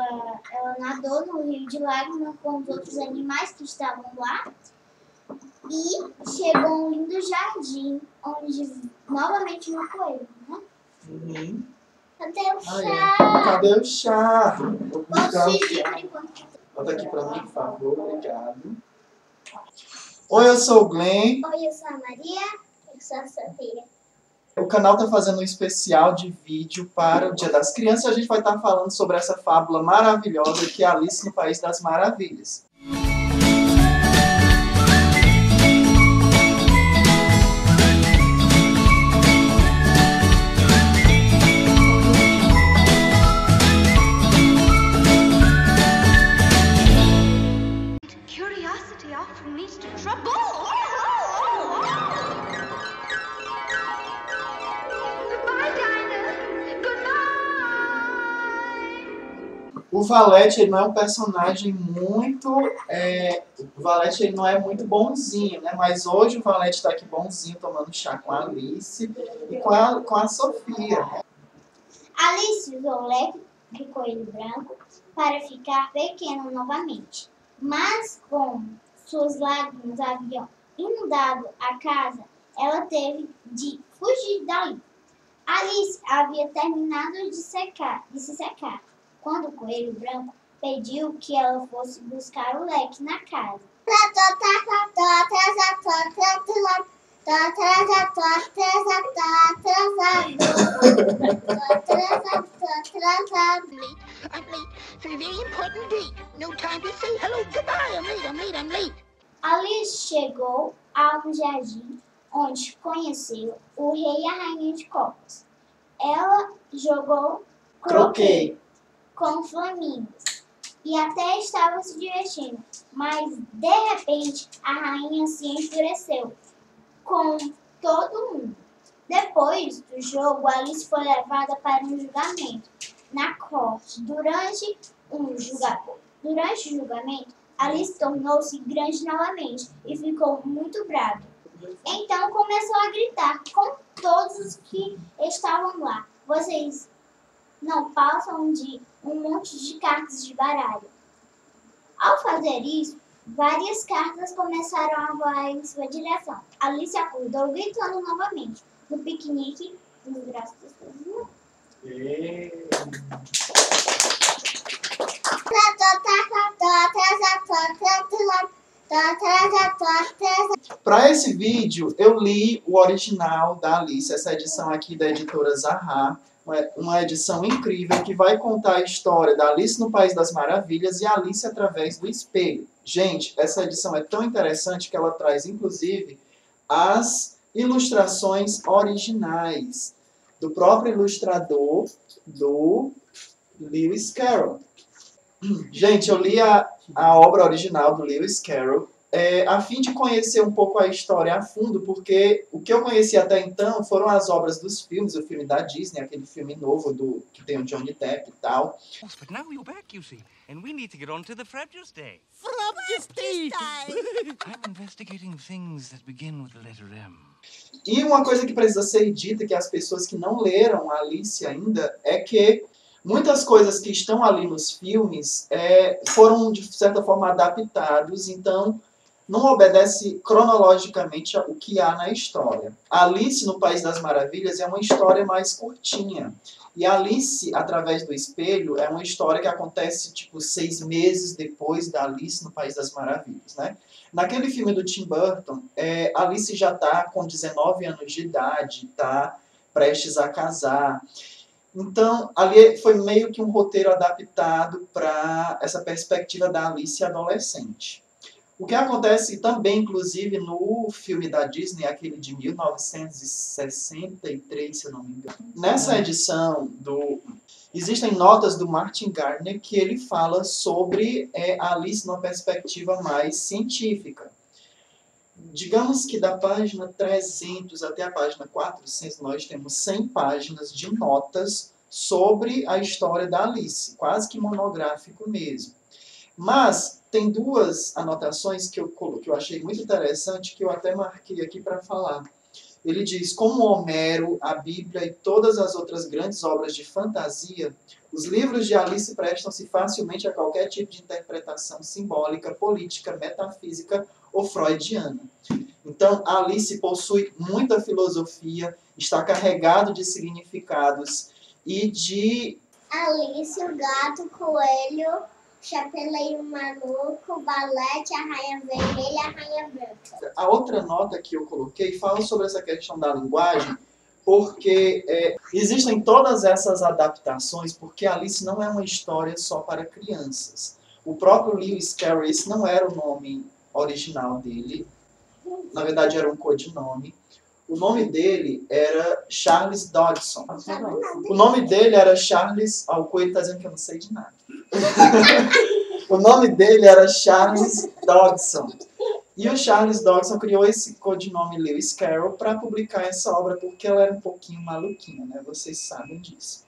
ela, ela nadou no rio de lágrimas com os outros animais que estavam lá e chegou a um lindo jardim, onde novamente no coelho, né? Uhum. Cadê o Ah, chá? é. Cadê o chá? Vou buscar Posso o chá. por enquanto? Bota aqui pra mim, por favor. Obrigado. Oi, eu sou o Glenn. Oi, eu sou a Maria. Eu sou a Sofia. O canal está fazendo um especial de vídeo para o Dia das Crianças e a gente vai estar falando sobre essa fábula maravilhosa que é Alice no País das Maravilhas. Curiosity often leads to trouble. O Valete ele não é um personagem muito. É, o Valete ele não é muito bonzinho, né? Mas hoje o Valete está aqui bonzinho, tomando chá com a Alice e com a, com a Sofia. Alice usou o leque de coelho branco para ficar pequena novamente. Mas, como suas lágrimas haviam inundado a casa, ela teve de fugir dali. Alice havia terminado de, secar, de se secar quando o coelho branco pediu que ela fosse buscar o leque na casa. Alice chegou a um jardim onde conheceu o rei e a rainha de copas. Ela jogou Croquet. Com flamingos e até estava se divertindo, mas de repente a rainha se enfureceu com todo mundo. Depois do jogo, Alice foi levada para um julgamento na corte. Durante um julga... Durante o julgamento, Alice tornou-se grande novamente e ficou muito brava. Então começou a gritar com todos os que estavam lá. Vocês não passam de um monte de cartas de baralho. Ao fazer isso, várias cartas começaram a voar em sua direção. Alice acordou gritando novamente no piquenique nos braços das pessoas. Para esse vídeo, eu li o original da Alice, essa edição aqui da editora Zahar, uma- edição incrível que vai contar a história da Alice no País das Maravilhas e Alice através do espelho. Gente, essa edição é tão interessante que ela traz, inclusive, as ilustrações originais do próprio ilustrador do Lewis Carroll. Gente, eu li a, a obra original do Lewis Carroll é, a fim de conhecer um pouco a história a fundo, porque o que eu conheci até então foram as obras dos filmes, o filme da Disney, aquele filme novo do que tem o Johnny Depp e tal. But now you're back, you see, and we need to get on to the Frabjous Day. Frabjous I'm investigating things that begin with the letter M. E uma coisa que precisa ser dita, que as pessoas que não leram Alice ainda, é que muitas coisas que estão ali nos filmes é, foram, de certa forma, adaptados, então não obedece cronologicamente ao que há na história. Alice no País das Maravilhas é uma história mais curtinha. E Alice, através do espelho, é uma história que acontece, tipo, seis meses depois da Alice no País das Maravilhas, né? Naquele filme do Tim Burton, é, Alice já está com 19 anos de idade, está prestes a casar. Então, ali foi meio que um roteiro adaptado para essa perspectiva da Alice adolescente. O que acontece também, inclusive, no filme da Disney, aquele de 1963, se eu não me engano. Nessa edição do existem notas do Martin Gardner que ele fala sobre é, a Alice numa perspectiva mais científica. Digamos que da página 300 até a página 400, nós temos 100 páginas de notas sobre a história da Alice, quase que monográfico mesmo. Mas tem duas anotações que eu, que eu achei muito interessante, que eu até marquei aqui para falar. Ele diz: como Homero, a Bíblia e todas as outras grandes obras de fantasia, os livros de Alice prestam-se facilmente a qualquer tipo de interpretação simbólica, política, metafísica ou freudiana. Então, Alice possui muita filosofia, está carregado de significados e de Alice, o gato, o coelho, chapeleiro maluco, balete, a rainha vermelha a rainha branca. A outra nota que eu coloquei fala sobre essa questão da linguagem, porque é, existem todas essas adaptações, porque Alice não é uma história só para crianças. O próprio Lewis Carroll, esse não era o nome original dele, na verdade era um codinome. O nome dele era Charles Dodson. O nome dele era Charles. Ah, o Coelho está dizendo que eu não sei de nada. o nome dele era Charles Dodson. E o Charles Dodson criou esse codinome Lewis Carroll para publicar essa obra porque ela era um pouquinho maluquinha, né? Vocês sabem disso.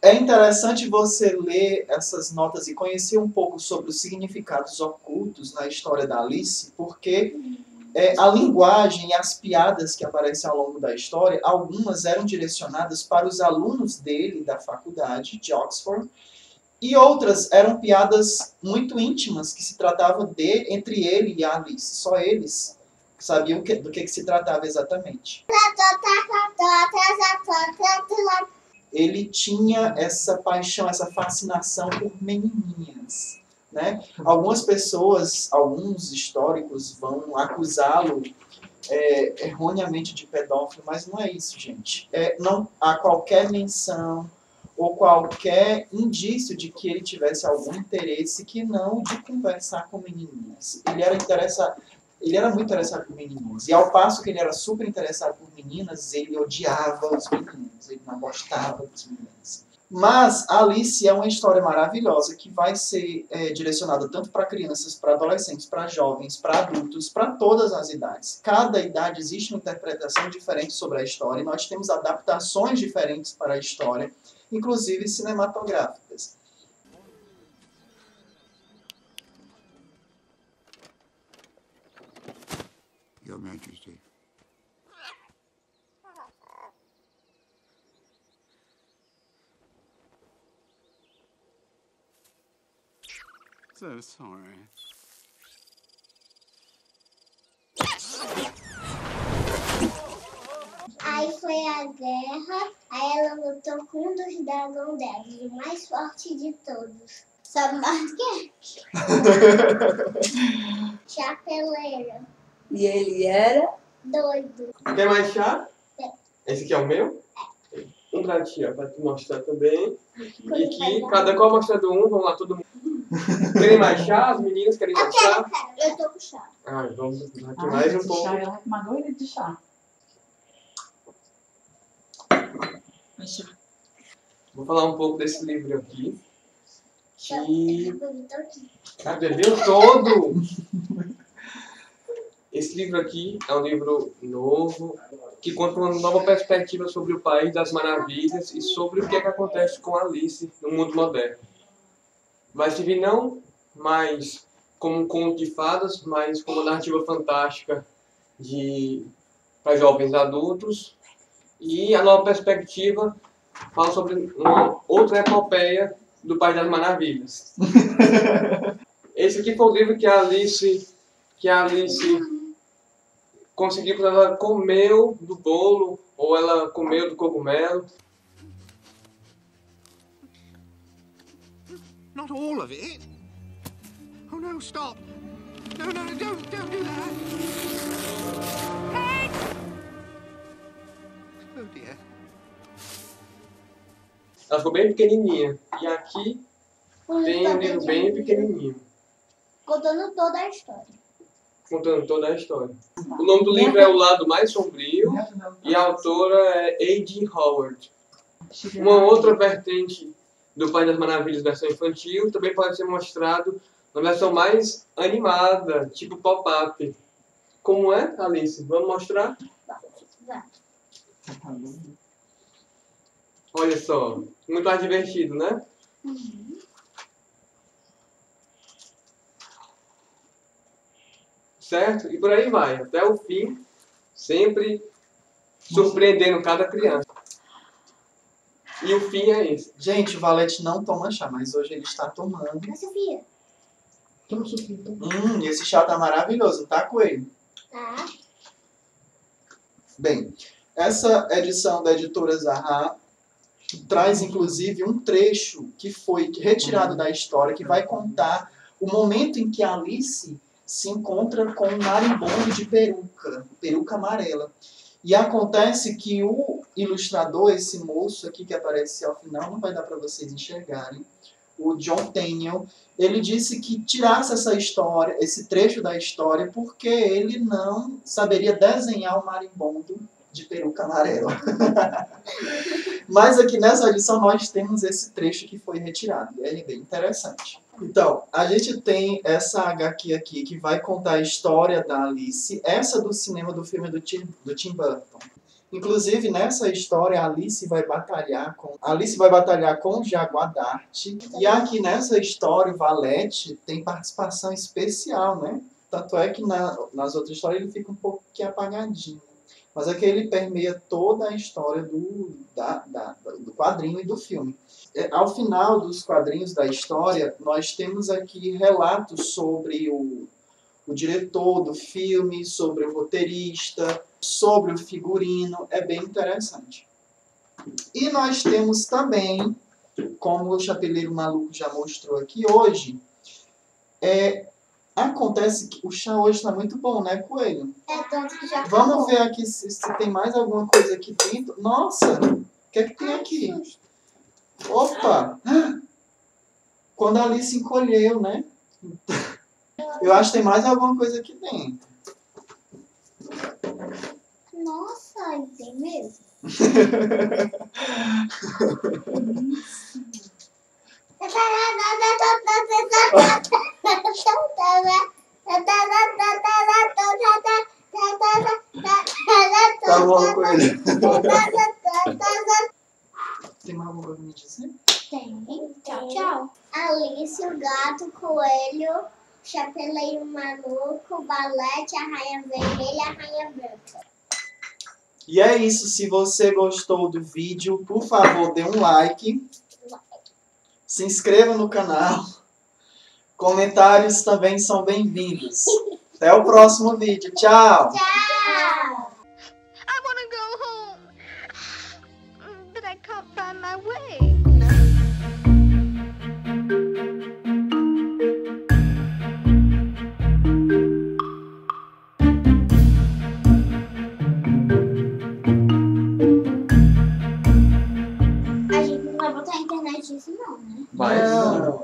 É interessante você ler essas notas e conhecer um pouco sobre os significados ocultos na história da Alice, porque é, a linguagem e as piadas que aparecem ao longo da história, algumas eram direcionadas para os alunos dele da faculdade de Oxford, e outras eram piadas muito íntimas que se tratava de entre ele e Alice. Só eles sabiam que- do que, que se tratava exatamente. Ele tinha essa paixão, essa fascinação por menininhas. Né? Algumas pessoas, alguns históricos vão acusá-lo é, erroneamente de pedófilo, mas não é isso, gente. É, não há qualquer menção ou qualquer indício de que ele tivesse algum interesse que não de conversar com menininhas. Ele era interessado, ele era muito interessado por menininhas. E ao passo que ele era super interessado por meninas, ele odiava os meninos, ele não gostava dos meninos. Mas Alice é uma história maravilhosa que vai ser é, direcionada tanto para crianças, para adolescentes, para jovens, para adultos, para todas as idades. Cada idade existe uma interpretação diferente sobre a história nós temos adaptações diferentes para a história, inclusive cinematográficas. Your Majesty. So sorry. Aí foi a guerra, aí ela lutou com um dos dragões dela, o mais forte de todos. Sabe mais que Chapeleira. E ele era Doido. Quer mais chá? Esse aqui é o meu? Um pra ti, ó, pra te mostrar também. E aqui, cada qual mostrando um, vamos lá, todo mundo. Querem mais chá? As meninas querem mais chá? eu quero. Eu tô com chá. Ah, vamos aqui Ah, mais um pouco. chá, ela com uma doida de chá. Vou falar um pouco desse livro aqui. Que. Ah, bebeu todo! Esse livro aqui é um livro novo que conta uma nova perspectiva sobre o País das Maravilhas e sobre o que, é que acontece com Alice no mundo moderno. Vai servir não mais como um conto de fadas, mas como uma narrativa fantástica de para jovens adultos. E a nova perspectiva fala sobre uma outra epopeia do País das Maravilhas. Esse aqui foi o livro que a Alice, que a Alice conseguiu quando ela comeu do bolo ou ela comeu do cogumelo. Not all of it. Oh no, stop. No, no, no, don't, don't do that. Oh dear. Ela ficou bem pequenininha. E aqui tem um livro bem pequenininho, Contando toda a história. contando toda a história. O nome do livro é O Lado Mais Sombrio e a autora é A.G. Howard. Uma outra vertente do Pai das Maravilhas, versão infantil, também pode ser mostrado na versão mais animada, tipo pop-up. Como é, Alice? Vamos mostrar? Olha só, muito mais divertido, né? Certo? E por aí vai, até o fim, sempre surpreendendo cada criança. E o fim é esse. Gente, o Valete não toma chá, mas hoje ele está tomando. Mas, Sofia. Toma, Sofia, toma. Hum, esse chá tá maravilhoso, tá, Coelho? Tá. Bem, essa edição da editora Traz inclusive um trecho que foi retirado da história que vai contar o momento em que Alice se encontra com um marimbondo de peruca, peruca amarela. E acontece que o ilustrador, esse moço aqui que aparece ao final, não vai dar para vocês enxergarem, o John Tenniel, ele disse que tirasse essa história, esse trecho da história, porque ele não saberia desenhar o marimbondo de peruca amarela. Mas aqui nessa edição nós temos esse trecho que foi retirado. É bem interessante. Então, a gente tem essa HQ aqui que vai contar a história da Alice, essa do cinema do filme do Tim, do Tim Burton. Inclusive, nessa história, a Alice vai batalhar com Alice vai batalhar com o Jaguar Dart. E aqui nessa história, o Valete tem participação especial, né? Tanto é que na- nas outras histórias ele fica um pouquinho apagadinho. Mas aqui ele permeia toda a história do, da- da- do quadrinho e do filme. É, Ao final dos quadrinhos da história, nós temos aqui relatos sobre o, o diretor do filme, sobre o roteirista, sobre o figurino. É bem interessante. E nós temos também, como o Chapeleiro Maluco já mostrou aqui hoje, é, acontece que o chá hoje está muito bom, né, Coelho? É tanto que já Vamos acabou. ver aqui se, se tem mais alguma coisa aqui dentro. Nossa! O que é que tem aqui? Opa! Quando a Alice encolheu, né? Eu acho que tem mais alguma coisa aqui dentro. Nossa, tem mesmo? Tá bom, Coelho. Tem mais alguma coisa pra me dizer? Tem. Tchau, tchau. Alice, o gato, o coelho, chapeleiro maluco, balete, a rainha vermelha e a rainha branca. E é isso. Se você gostou do vídeo, por favor, dê um like. Se inscreva no canal. Comentários também são bem-vindos. Até o próximo vídeo. Tchau! Tchau! I want to go home. But I can't find my way. 白